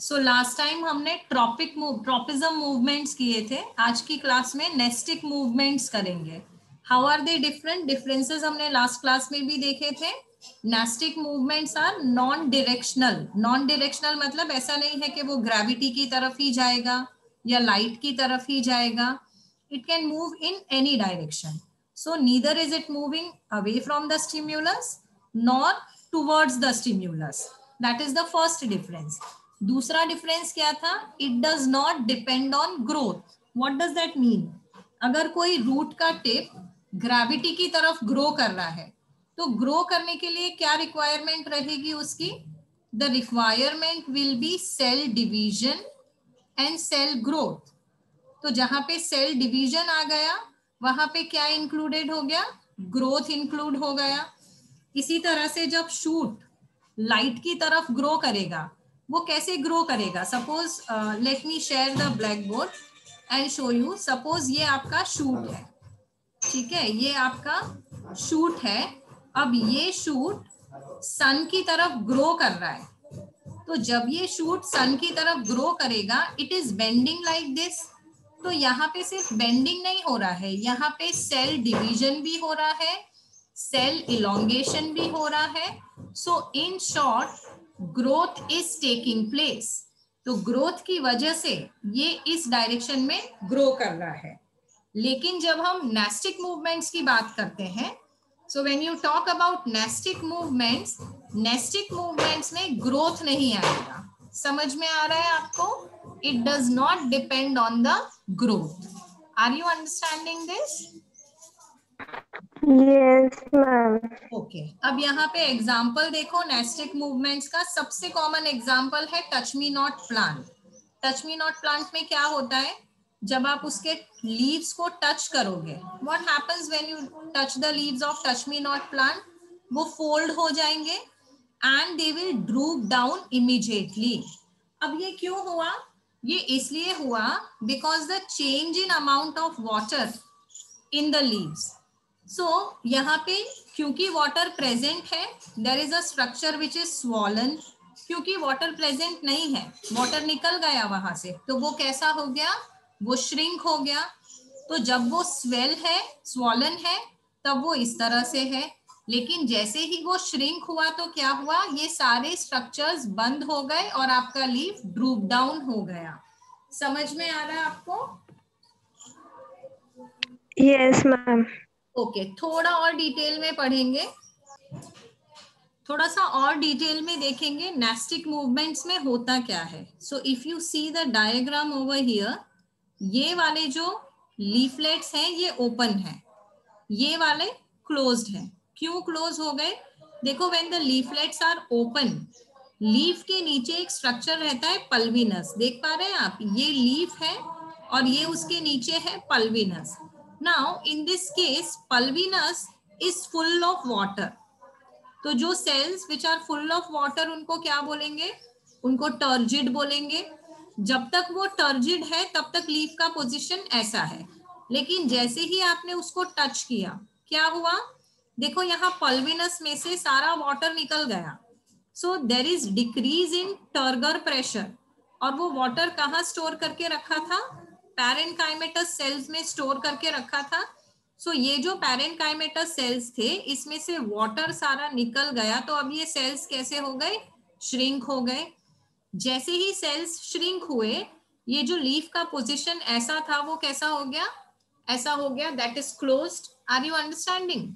सो last time हमने tropic tropism movements किए थे। आज की क्लास में नेस्टिक मूवमेंट्स करेंगे। How are they different differences हमने लास्ट क्लास में भी देखे थे। Nastic movements are non directional non directional मतलब ऐसा नहीं है कि वो ग्रेविटी की तरफ़ ही जाएगा या लाइट की तरफ़ ही जाएगा। It can move in any direction so neither is it moving away from the stimulus nor towards the stimulus that is the first difference दूसरा डिफरेंस क्या था? It does not depend on growth what does that mean अगर कोई root का tip gravity की तरफ़ grow कर रहा है तो ग्रो करने के लिए क्या रिक्वायरमेंट रहेगी उसकी? The requirement will be cell division and cell growth तो जहाँ पे सेल डिवीज़न आ गया, वहाँ पे क्या इंक्लूडेड हो गया? ग्रोथ इंक्लूड हो गया। इसी तरह से जब शूट लाइट की तरफ़ ग्रो करेगा वो कैसे ग्रो करेगा? Suppose let me share the black board and show you suppose ये आपका शूट है। ठीक है? ये आपका शूट है। अब ये शूट सन की तरफ़ ग्रो कर रहा है। तो जब ये शूट सन की तरफ़ ग्रो करेगा it is bending like this तो यहाँ पे सिर्फ़ बेंडिंग नहीं हो रहा है। यहाँ पे सेल डिवीज़न भी हो रहा है। सेल इलोंगेशन भी हो रहा है। So in short growth is taking place तो ग्रोथ की वजह से ये इस डायरेक्शन में ग्रो कर रहा है। लेकिन जब हम नेस्टिक मूवमेंट्स की बात करते हैं so when you talk about nastic movements nastic movements में ग्रोथ नहीं आएगा। समझ में आ रहा है आपको? It does not depend on the growth are you understanding this ma'am okay अब यहाँ पे एग्ज़ाम्पल देखो नेस्टिक मूवमेंट्स का सबसे कॉमन एग्ज़ाम्पल है touch me not plant touch me not plant में क्या होता है? जब आप उसके लीव्स को टच करोगे what happens when you touch the leaves of touch me not plant वो फोल्ड हो जाएँगे and they will droop down immediately अब ये क्यों हुआ? ये इसलिए हुआ because the change in amount of water in the leaves so so, यहाँ पे क्योंकि वाटर प्रेजेंट है there is a structure which is swollen क्योंकि वाटर प्रेजेंट नहीं है वाटर निकल गया वहाँ से तो वो कैसा हो गया? वो श्रिंक हो गया। तो जब वो स्वेल है स्वॉलन है तब वो इस तरह से है। लेकिन जैसे ही वो श्रिंक हुआ तो क्या हुआ? ये सारे स्ट्रक्चर्स बंद हो गए और आपका लीफ ड्रूप डाउन हो गया। समझ में आ रहा है आपको? यस yes, मैम ओके थोड़ा और डिटेल में पढ़ेंगे। थोड़ा सा और डिटेल में देखेंगे नेस्टिक मूवमेंट्स में होता क्या है। So if you see the diagram over here ये वाले जो लीफलेट्स हैं, ये ओपन है। ये वाले क्लोज्ड हैं। क्यों क्लोज हो गए? देखो when the leaflets are open leaf के नीचे एक स्ट्रक्चर रहता है पल्विनस देख पा रहे हैं आप? ये लीफ है और ये उसके नीचे है pulvinus now, in this case, pulvinus is full of water. तो जो cells which are full of water उनको क्या बोलेंगे? उनको टर्जिड बोलेंगे। जब तक वो टर्जिड है, तब तक लीफ का पोजीशन ऐसा है। लेकिन जैसे ही आपने उसको टच किया, क्या हुआ? देखो, यहाँ पल्विनस में से सारा वाटर निकल गया। So there is decrease in turgor pressure और वो वाटर कहाँ स्टोर करके रखा था? पैरेंकाइमेटस सेल्स में स्टोर करके रखा था। सो so, ये जो पैरेंकाइमेटस सेल्स थे इसमें से वाटर सारा निकल गया। तो अब ये सेल्स कैसे हो गए? श्रिंक हो गए। जैसे ही सेल्स श्रिंक हुए ये जो लीफ का पोजीशन ऐसा था वो कैसा हो गया? ऐसा हो गया that is closed are you understanding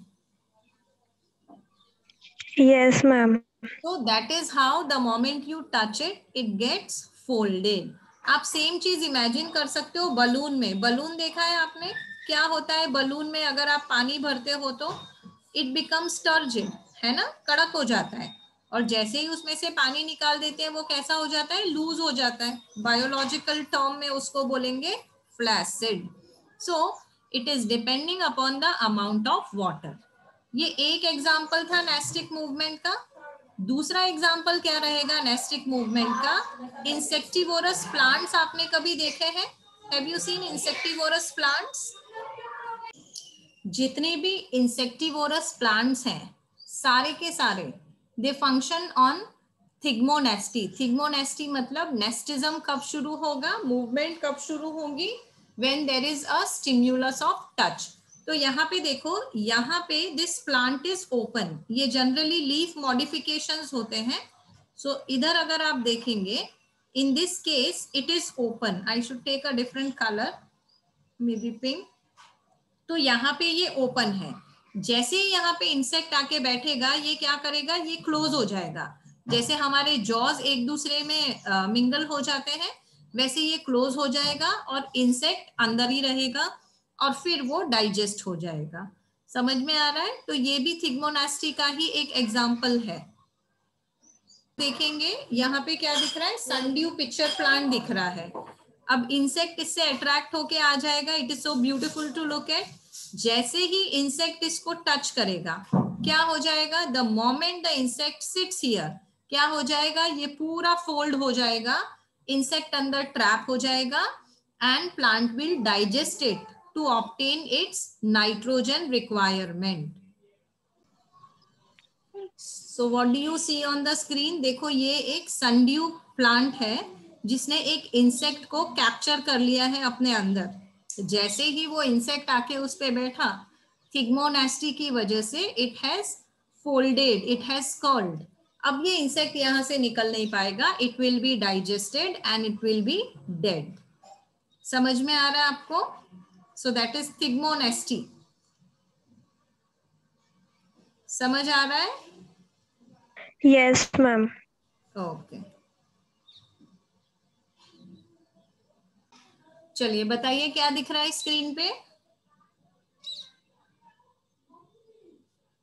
yes ma'am so that is how the moment you touch it it gets folded. आप सेम चीज़ इमेजिन कर सकते हो बलून में। बलून देखा है आपने? क्या होता है बलून में अगर आप पानी भरते हो तो? इट बिकम्स टर्जिड है ना? कड़क हो जाता है। और जैसे ही उसमें से पानी निकाल देते हैं, वो कैसा हो जाता है? लूज हो जाता है। बायोलॉजिकल टर्म में उसको बोलेंगे flaccid so it is depending upon the amount of water ये एक एग्ज़ाम्पल था नेस्टिक मूवमेंट का। दूसरा एग्ज़ाम्पल क्या रहेगा? नेस्टिक मूवमेंट का। इंसेक्टिवोरस प्लांट्स आपने कभी देखे हैं? Have you seen insectivorous plants जितने भी इंसेक्टिवोरस प्लांट्स हैं, सारे के सारे they function on thigmonasty thigmonasty मतलब नेस्टिज्म कब शुरू होगा? मूवमेंट कब शुरू होगी? When there is a stimulus of touch तो यहाँ पे देखो यहाँ पे दिस प्लांट इज़ ओपन ये जनरली लीफ मॉडिफिकेशन होते हैं। सो so, इधर अगर आप देखेंगे in this case it is open I should take a different colour may be pink तो यहाँ पे ये ओपन है। जैसे ही यहाँ पे इंसेक्ट आके बैठेगा ये क्या करेगा? ये क्लोज हो जाएगा। जैसे हमारे जॉज एक दूसरे में मिंगल हो जाते हैं वैसे ये क्लोज हो जाएगा और इंसेक्ट अंदर ही रहेगा। और फिर वो डाइजेस्ट हो जाएगा। समझ में आ रहा है? तो ये भी थिग्मोनास्टी का ही एक एग्ज़ाम्पल है। देखेंगे, यहाँ पे क्या दिख रहा है? सनड्यू पिक्चर प्लांट दिख रहा है। अब इंसेक्ट इससे अट्रैक्ट होके आ जाएगा। It is so beautiful to look at जैसे ही इंसेक्ट इसको टच करेगा, क्या हो जाएगा? The moment the insect sits here क्या हो जाएगा? ये पूरा फोल्ड हो जाएगा। इंसेक्ट अंदर ट्रैप हो जाएगा। And plant will digest it to obtain its nitrogen requirement so what do you see on the screen देखो, ये एक सनड्यू प्लांट है, जिसने एक इंसेक्ट को कैप्चर कर लिया है अपने अंदर। जैसे ही वो इंसेक्ट आके उस पर बैठा थिग्मोनेस्टी की वजह से it has folded it has called अब ये इंसेक्ट यहाँ से निकल नहीं पाएगा it will be digested and it will be dead समझ में आ रहा है आपको? That is is thigmone st samajh aa raha hai yes ma'am. Okay. चलिए बताइए क्या दिख रहा है स्क्रीन पे?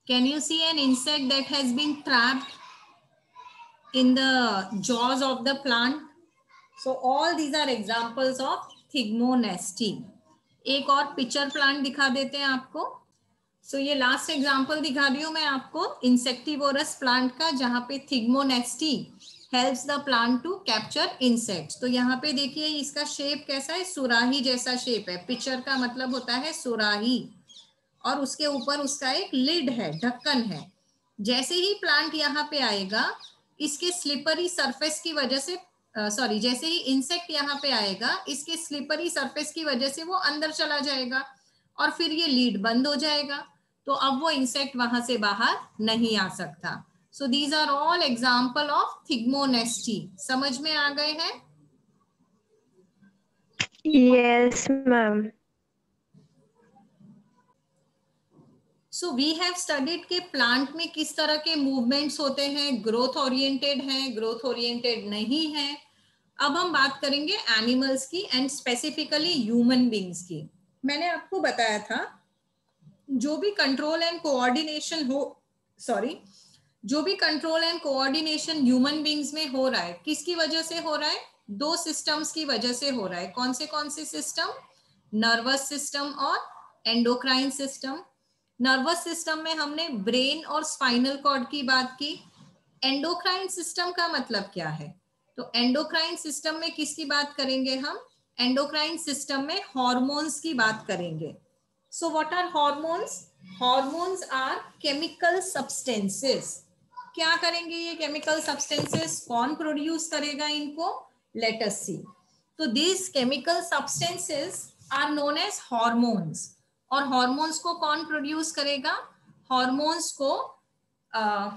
Can you see an insect that has been trapped in the jaws of the plant so all these are examples of thigmonasty एक और picture plant दिखा देते हैं आपको। सो so, ये लास्ट एग्जांपल दिखा रही हूँ मैं आपको। इंसेक्टिवोरस प्लांट का जहाँ पे thigmonasty helps the plant to capture insects तो यहाँ पे देखिए इसका शेप कैसा है? सुराही जैसा शेप है। पिक्चर का मतलब होता है सुराही। और उसके ऊपर उसका एक लिड है ढक्कन है। जैसे ही प्लांट यहाँ पे आएगा इसके स्लिपरी सरफेस की वजह से सॉरी uh, जैसे ही इंसेक्ट यहाँ पे आएगा इसके स्लिपरी सरफेस की वजह से वो अंदर चला जाएगा और फिर ये लीड बंद हो जाएगा। तो अब वो इंसेक्ट वहाँ से बाहर नहीं आ सकता। So these are all example of thigmonasty समझ में आ गए हैं? Yes, ma'am. So we have studied के प्लांट में किस तरह के मूवमेंट्स होते हैं ग्रोथ ओरिएंटेड हैं ग्रोथ ओरिएंटेड नहीं है। अब हम बात करेंगे एनिमल्स की एंड स्पेसिफिकली ह्यूमन बींग्स की। मैंने आपको बताया था, जो भी कंट्रोल एंड कोऑर्डिनेशन हो सॉरी जो भी control and coordination human beings में हो रहा है, किसकी वजह से हो रहा है? दो सिस्टम्स की वजह से हो रहा है। कौन से कौन से सिस्टम नर्वस सिस्टम और एंडोक्राइन सिस्टम नर्वस सिस्टम में हमने ब्रेन और स्पाइनल कॉर्ड की बात की। एंडोक्राइन सिस्टम का मतलब क्या है? तो एंडोक्राइन सिस्टम में किसकी बात करेंगे हम? एंडोक्राइन सिस्टम में हॉर्मोन्स की बात करेंगे। So what are hormones hormones are chemical substances क्या करेंगे ये केमिकल सब्सटेंसेस कौन प्रोड्यूस करेगा इनको? लेटस सी तो these chemical substances are known as hormones और हॉर्मोन्स को कौन प्रोड्यूस करेगा? हॉर्मोन्स को आ,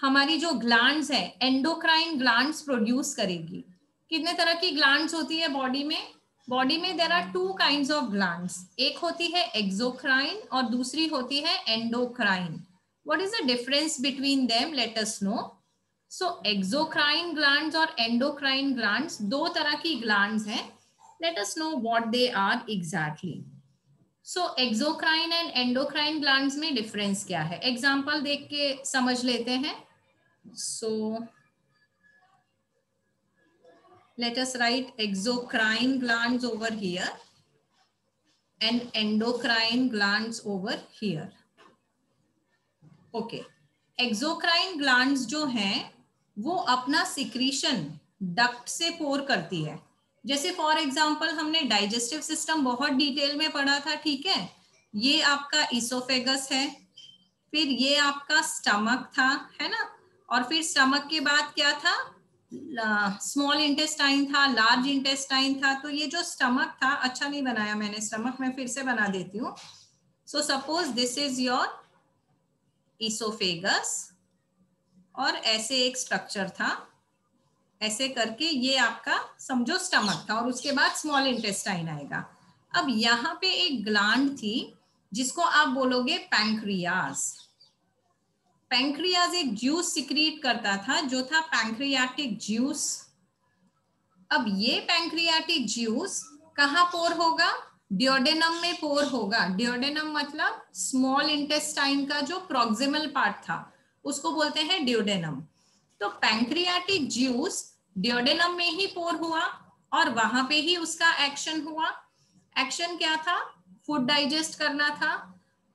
हमारी जो ग्लैंड्स है एंडोक्राइन ग्लैंड्स प्रोड्यूस करेगी। कितने तरह की ग्लैंड्स होती है बॉडी में? बॉडी में there are two kind of glands एक होती है एक्सोक्राइन और दूसरी होती है endocrine what is the difference between them let us know so exocrine glands और एंडोक्राइन ग्लैंड्स दो तरह की ग्लैंड्स हैं। Let us know what they are exactly so exocrine and endocrine glands में डिफरेंस क्या है? एग्ज़ाम्पल देख के समझ लेते हैं। So let us write exocrine glands over here and endocrine glands over here. Okay. Exocrine glands जो हैं, वो अपना सिक्रीशन डक्ट से पोर करती है। जैसे फॉर एग्ज़ाम्पल हमने डाइजेस्टिव सिस्टम बहुत डिटेल में पढ़ा था, ठीक है? ये आपका इसोफेगस है, फिर ये आपका स्टमक था, है ना? और फिर स्टमक के बाद क्या था? स्मॉल इंटेस्टाइन था लार्ज इंटेस्टाइन था तो ये जो स्टमक था अच्छा नहीं बनाया मैंने स्टमक में फिर से बना देती हूँ। So suppose this is your oesophagus और ऐसे एक स्ट्रक्चर था। ऐसे करके ये आपका, समझो स्टमक था और उसके बाद स्मॉल इंटेस्टाइन आएगा। अब यहाँ पे एक ग्लैंड थी, जिसको आप बोलोगे पैंक्रियाज पैंक्रियाज एक जूस सिक्रीट करता था, जो था पैंक्रियाटिक जूस अब ये पैंक्रियाटिक जूस कहाँ पोर होगा? डिओडेनम में पोर होगा। डिओडेनम मतलब स्मॉल इंटेस्टाइन का जो प्रोक्सिमल पार्ट था, उसको बोलते हैं डिओडेनम तो पैंक्रियाटिक जूस डिओडेनम में ही पोर हुआ और वहाँ पे ही उसका एक्शन हुआ। एक्शन क्या था? फ़ूड डाइजेस्ट करना था।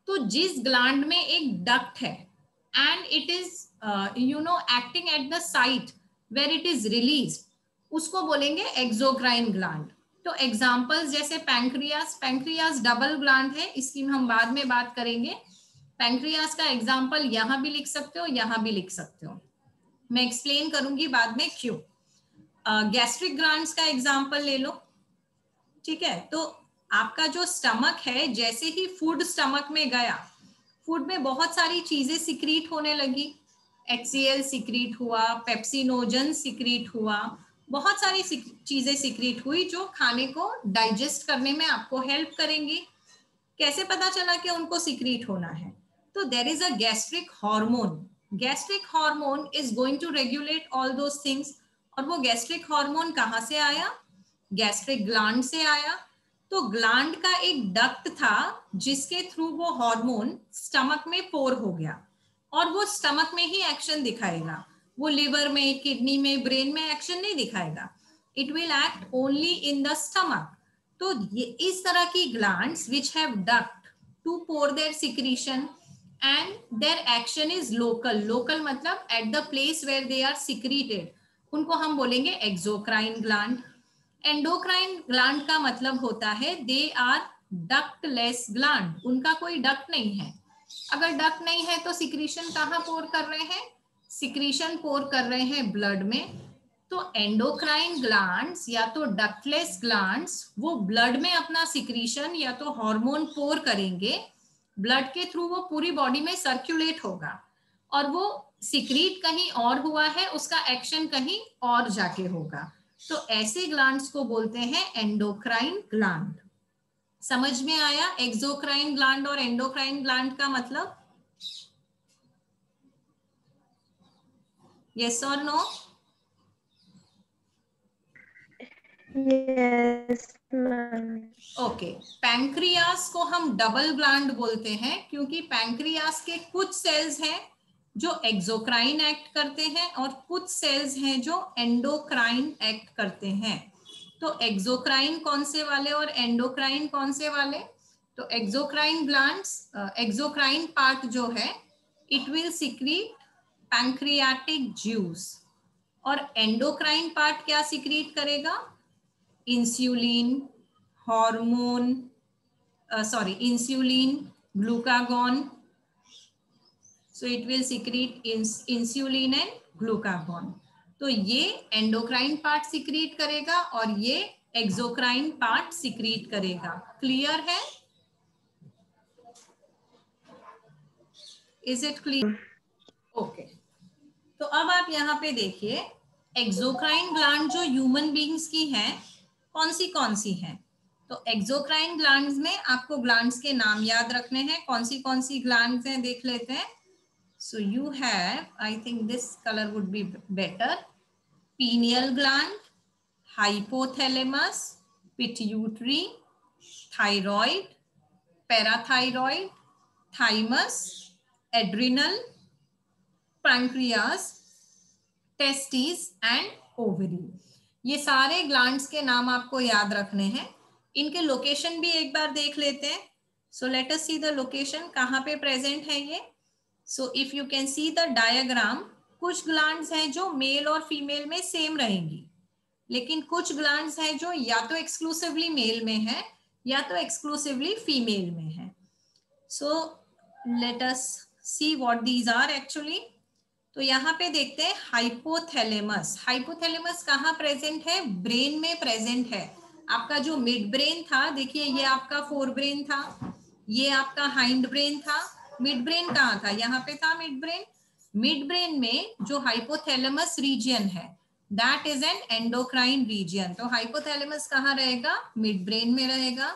तो जिस ग्लैंड में एक डक्ट है and it is you know acting at the site where it is release उसको बोलेंगे एक्सोक्राइन ग्लैंड तो एग्जाम्पल्स जैसे पैंक्रियास पैंक्रियास डबल ग्लैंड है, इसकी हम बाद में बात करेंगे। पैंक्रियास का एग्ज़ाम्पल यहाँ भी लिख सकते हो, यहाँ भी लिख सकते हो। मैं एक्सप्लेन करूँगी बाद में, क्यों? गैस्ट्रिक ग्लैंड्स का एग्ज़ाम्पल ले लो। ठीक है? तो आपका जो स्टमक है, जैसे ही फ़ूड स्टमक में गया फ़ूड में बहुत सारी चीज़ें सिक्रीट होने लगी। एचसीएल सिक्रीट हुआ पेप्सिनोजन सिक्रीट हुआ, बहुत सारी चीज़ें सिक्रीट हुई जो खाने को डाइजेस्ट करने में आपको हेल्प करेंगी। कैसे पता चला कि उनको सिक्रीट होना है? तो there is a gastric hormone gastric hormone is going to regulate all दो थिंग्स और वो गैस्ट्रिक हार्मोन कहाँ से आया? गैस्ट्रिक ग्लैंड से आया। तो ग्लैंड का एक डक्ट था जिसके थ्रू वो हार्मोन स्टमक में पोर हो गया। और वो स्टमक में ही एक्शन दिखाएगा। वो लिवर में किडनी में ब्रेन में एक्शन नहीं दिखाएगा। It will act only in the stomach तो ये इस तरह की glands which have duct to pour their secretion and their action is local local मतलब at the place where they are secreted उनको हम बोलेंगे एक्सोक्राइन ग्लैंड एंडोक्राइन ग्लैंड का मतलब होता है दे आर डक्टलेस ग्लैंड उनका कोई डक्ट नहीं है। अगर डक्ट नहीं है तो सिक्रीशन कहाँ पोर कर रहे हैं? सिक्रीशन पोर कर रहे हैं ब्लड में। तो एंडोक्राइन ग्लैंड्स या तो डक्टलेस ग्लैंड्स वो ब्लड में अपना सिक्रीशन या तो हार्मोन पोर करेंगे। ब्लड के थ्रू वो पूरी बॉडी में सर्कुलेट होगा। और वो सिक्रीट कहीं और हुआ है उसका एक्शन कहीं और जाके होगा। तो ऐसे ग्लैंड्स को बोलते हैं एंडोक्राइन ग्लैंड समझ में आया? एक्सोक्राइन ग्लैंड और एंडोक्राइन ग्लैंड का मतलब? यस और नो ओके पैंक्रियास को हम डबल ग्लैंड बोलते हैं क्योंकि पैंक्रियास के कुछ सेल्स हैं जो एक्सोक्राइन एक्ट करते हैं और कुछ सेल्स हैं जो एंडोक्राइन एक्ट करते हैं। तो एक्सोक्राइन कौन से वाले और एंडोक्राइन कौन से वाले? तो एक्सोक्राइन ग्लैंड्स एक्सोक्राइन पार्ट जो है it will secrete pancreatic juice और एंडोक्राइन पार्ट क्या सिक्रीट करेगा? Insulin hormone sorry insulin glucagon so it will secrete ins, insulin and तो ये एंडोक्राइन पार्ट सिक्रीट करेगा और ये एक्सोक्राइन पार्ट सिक्रीट करेगा। क्लियर है? इज़ इट क्लियर ओके तो अब आप यहाँ पे देखिए एक्सोक्राइन ग्लैंड जो ह्यूमन बींग्स की है कौन सी कौन सी है? तो एक्सोक्राइन ग्लैंड्स में आपको ग्लैंड्स के नाम याद रखने हैं। कौन सी कौन सी ग्लैंड्स हैं, देख लेते हैं। So you have, I think this color would be better, pineal gland, hypothalamus, pituitary, thyroid, parathyroid, thymus, adrenal, pancreas, testes and ovary. ये सारे ग्लैंड्स के नाम आपको याद रखने हैं इनके लोकेशन भी एक बार देख लेते हैं so let us see the location कहाँ पे प्रेजेंट है ये so if you can see the diagram कुछ ग्लैंड्स हैं जो मेल और फीमेल में सेम रहेंगी। लेकिन कुछ ग्लैंड्स हैं जो या तो एक्सक्लूसिवली मेल में है, या तो एक्सक्लूसिवली फीमेल में है। So let us see what these are actually तो यहाँ पे देखते हैं हाइपोथैलेमस हाइपोथैलेमस कहाँ प्रेजेंट है? ब्रेन में प्रेजेंट है। आपका जो मिड ब्रेन था, देखिए ये आपका फोर ब्रेन था, ये आपका हाइंड ब्रेन था। मिड ब्रेन कहाँ था? यहाँ पे था मिड ब्रेन मिड ब्रेन में जो हाइपोथैलेमस रीजियन है that is an endocrine region तो हाइपोथैलेमस कहाँ रहेगा? मिड ब्रेन में रहेगा।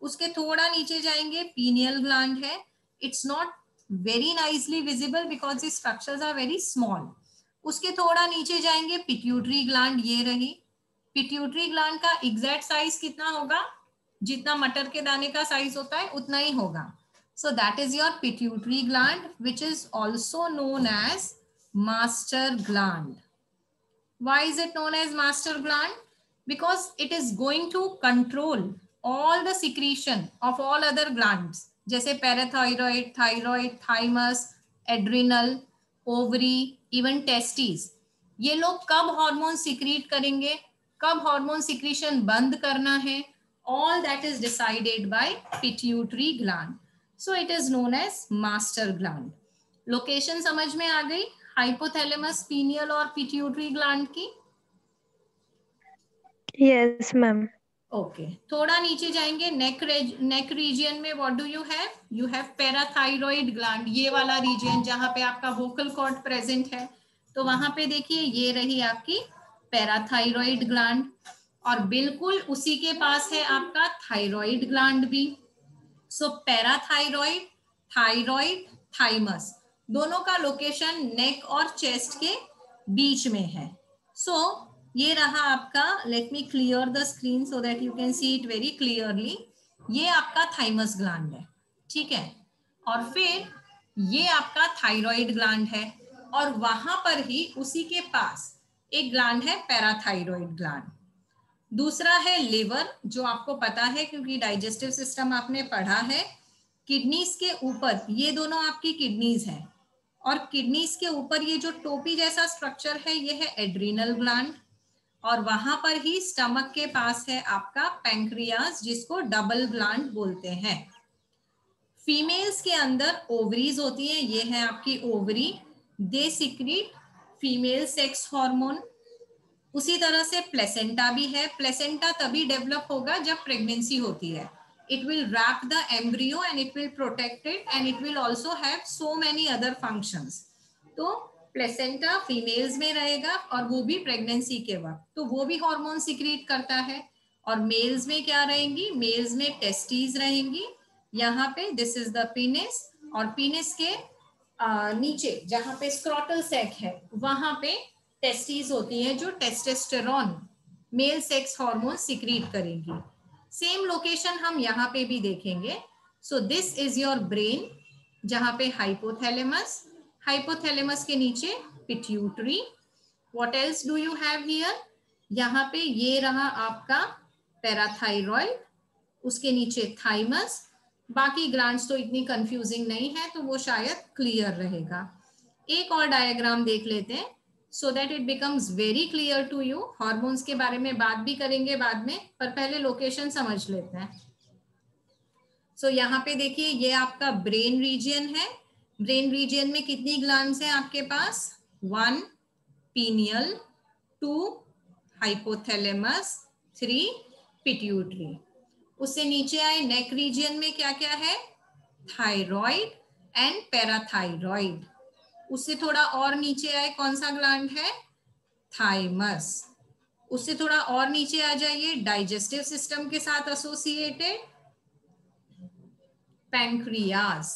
उसके थोड़ा नीचे जाएँगे पीनियल ग्लैंड है। It's not very nicely visible because the structures are very small उसके थोड़ा नीचे जाएँगे पिट्यूटरी ग्लैंड ये रही। पिट्यूटरी ग्लैंड का एग्जैक्ट साइज़ कितना होगा? जितना मटर के दाने का साइज़ होता है, उतना ही होगा। so that is your pituitary gland which is also known as master gland why is it known as master gland because it is going to control all the secretion of all other glands जैसे parathyroid thyroid thymus adrenal ovary even testis ये लोग कब hormone secrete करेंगे कब hormone secretion बंद करना है all that is decided by pituitary gland So it is known as master gland. Location समझ में आ गई? हाइपोथैलेमस पीनियल और पिट्यूटरी ग्लैंड की? Yes, ma'am. ओके थोड़ा नीचे जाएँगे। नेक नेक रीजियन में what do you have you have parathyroid gland ये वाला रीजियन जहाँ पे आपका वोकल कॉर्ड प्रेजेंट है। तो वहाँ पे देखिए ये रही आपकी पैराथाइरॉइड ग्लैंड और बिल्कुल उसी के पास है आपका थायराइड ग्लैंड भी। सो पैराथाइरॉइड थायराइड थाइमस दोनों का लोकेशन नेक और चेस्ट के बीच में है. सो so, ये रहा आपका let me clear the screen so that you can see it very clearly ये आपका थाइमस ग्लैंड है ठीक है? और फिर ये आपका थायराइड ग्लैंड है और वहाँ पर ही उसी के पास एक ग्लैंड है पैराथाइरॉइड ग्लैंड दूसरा है लिवर, जो आपको पता है क्योंकि डाइजेस्टिव सिस्टम आपने पढ़ा है। किडनीज के ऊपर, ये दोनों आपकी किडनीज हैं। और किडनीज के ऊपर ये जो टोपी जैसा स्ट्रक्चर है, ये है एड्रीनल ग्लैंड और वहाँ पर ही स्टमक के पास है आपका पैंक्रियाज जिसको डबल ग्लैंड बोलते हैं। फीमेल्स के अंदर ओवरीज होती है, ये है आपकी ovary they secrete female sex hormone उसी तरह से प्लेसेंटा भी है। प्लेसेंटा तभी डेवलप होगा जब प्रेगनेंसी होती है। It will wrap the embryo and it will protect it and it will also have so other functions. तो प्लेसेंटा फीमेल्स में रहेगा और वो भी प्रेगनेंसी के वक्त। तो वो भी हार्मोन सिक्रीट करता है। और मेल्स में क्या रहेंगी? मेल्स में टेस्टीज रहेंगी। यहाँ पे दिस इज़ द पीनेस और पीनेस के आ, नीचे जहाँ पे स्क्रॉटल सेक है वहाँ पे टेस्टीज होती है जो testosterone male sex hormone secrete करेंगी। सेम लोकेशन हम यहाँ पे भी देखेंगे। So this is your brain जहाँ पे हाइपोथैलेमस हाइपोथैलेमस के नीचे pituitary what else do you have here यहाँ पे ये रहा आपका पैराथाइरॉइड उसके नीचे थाइमस बाकी ग्लैंड्स तो इतनी कंफ्यूजिंग नहीं है तो वो शायद क्लियर रहेगा। एक और डायग्राम देख लेते हैं। So that it becomes very clear to you hormones के बारे में बात भी करेंगे बाद में पर पहले लोकेशन समझ लेते हैं। सो so, यहाँ पे देखिए ये आपका ब्रेन रीजियन है। ब्रेन रीजियन में कितनी ग्लैंड्स हैं आपके पास? One pineal two hypothalamus three pituitary उससे नीचे आए नेक रीजियन में क्या क्या है? थायराइड एंड पैराथाइरॉइड उससे थोड़ा और नीचे आए, कौन सा ग्लैंड है? थाइमस उससे थोड़ा और नीचे आ जाइए डाइजेस्टिव सिस्टम के साथ एसोसिएटेड पैंक्रियाज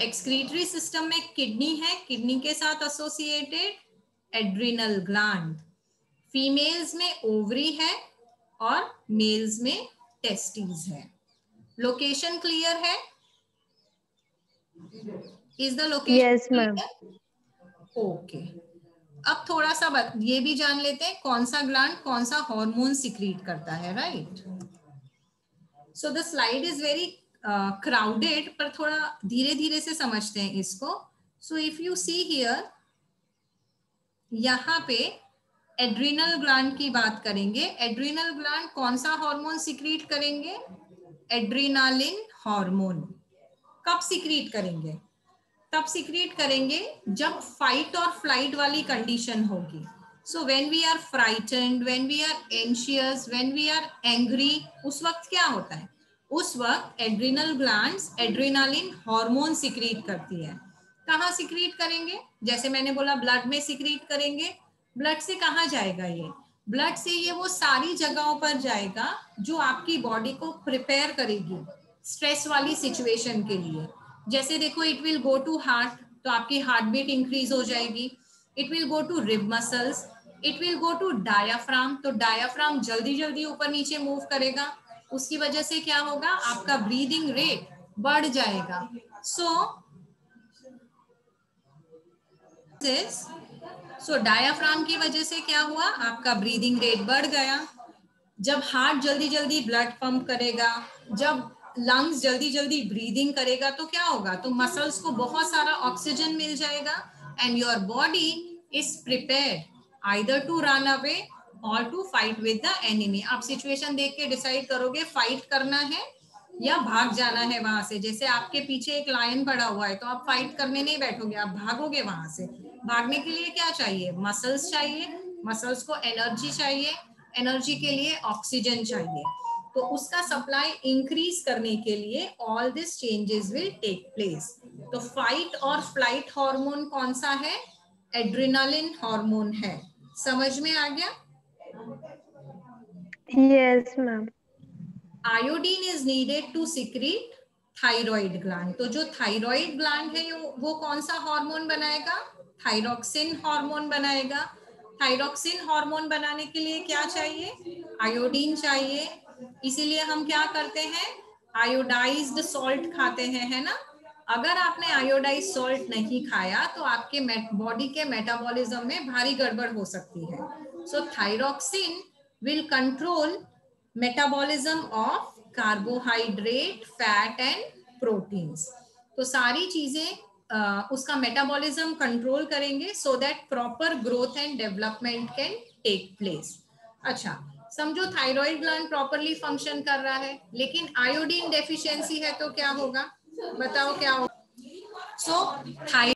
एक्सक्रीटरी सिस्टम में किडनी है किडनी के साथ एसोसिएटेड एड्रिनल ग्लैंड फीमेल्स में ओवरी है और मेल्स में टेस्टीज है। लोकेशन क्लियर है? Is the location yes, ma'am okay अब थोड़ा सा ये भी जान लेते हैं कौन सा ग्लैंड कौन सा हार्मोन सिक्रीट करता है right so the slide is very crowded पर थोड़ा धीरे धीरे से समझते हैं इसको। So if you see here यहाँ पे एड्रिनल ग्लैंड की बात करेंगे। एड्रिनल ग्लैंड कौन सा हार्मोन सिक्रीट करेंगे? एड्रीनालिन हार्मोन कब सिक्रीट करेंगे? तब सिक्रिएट करेंगे जब फाइट और फ़्लाइट वाली कंडीशन होगी। So when we are frightened when we are anxious when we are angry उस वक्त क्या होता है? उस वक्त adrenal glands adrenaline hormone secrete करती है। कहाँ सिक्रीट करेंगे? जैसे मैंने बोला ब्लड में सिक्रीट करेंगे। ब्लड से कहाँ जाएगा ये? ब्लड से ये वो सारी जगहों पर जाएगा जो आपकी बॉडी को प्रिपेयर करेगी स्ट्रेस वाली सिचुएशन के लिए। जैसे देखो it will go to heart तो आपकी हार्ट बीट इंक्रीज हो जाएगी। It will go to rib muscles it will go to diaphragm तो डायाफ्राम जल्दी जल्दी ऊपर नीचे मूव करेगा। उसकी वजह से क्या होगा? आपका ब्रीदिंग रेट बढ़ जाएगा। सो सो डायाफ्राम की वजह से क्या हुआ? आपका ब्रीदिंग रेट बढ़ गया। जब हार्ट जल्दी जल्दी ब्लड पंप करेगा, जब लंग्स जल्दी जल्दी ब्रीदिंग करेगा तो क्या होगा? तो मसल्स को बहुत सारा ऑक्सीजन मिल जाएगा and your body is prepare either to run away और to fight with the enemy आप सिचुएशन देख के डिसाइड करोगे फाइट करना है या भाग जाना है वहाँ से। जैसे आपके पीछे एक लायन पड़ा हुआ है तो आप फाइट करने नहीं बैठोगे, आप भागोगे वहाँ से। भागने के लिए क्या चाहिए? मसल्स चाहिए मसल्स को एनर्जी चाहिए एनर्जी के लिए ऑक्सीजन चाहिए। तो उसका सप्लाई इंक्रीज करने के लिए all this changes will take place तो फाइट और फ़्लाइट हार्मोन कौन सा है? एड्रिनालिन हार्मोन है। समझ में आ गया? Yes ma'am iodine is needed to secrete thyroid gland तो जो थायराइड ग्लैंड है वो कौन सा हार्मोन बनाएगा? थायरोक्सिन हार्मोन बनाएगा। थायरोक्सिन हार्मोन बनाने के लिए क्या चाहिए? आयोडीन चाहिए। इसीलिए हम क्या करते हैं? आयोडाइज्ड सॉल्ट खाते हैं, है ना? अगर आपने आयोडाइज सॉल्ट नहीं खाया तो आपके बॉडी के मेटाबॉलिज्म में भारी गड़बड़ हो सकती है। So thyroxine will control metabolism of carbohydrate fat and proteins तो सारी चीज़ें उसका मेटाबॉलिज्म कंट्रोल करेंगे so that proper growth and development can take place अच्छा समझो थायराइड ग्लैंड प्रॉपरली फ़ंक्शन कर रहा है लेकिन आयोडीन डेफिशिएंसी है तो क्या होगा? बताओ क्या होगा? सो so,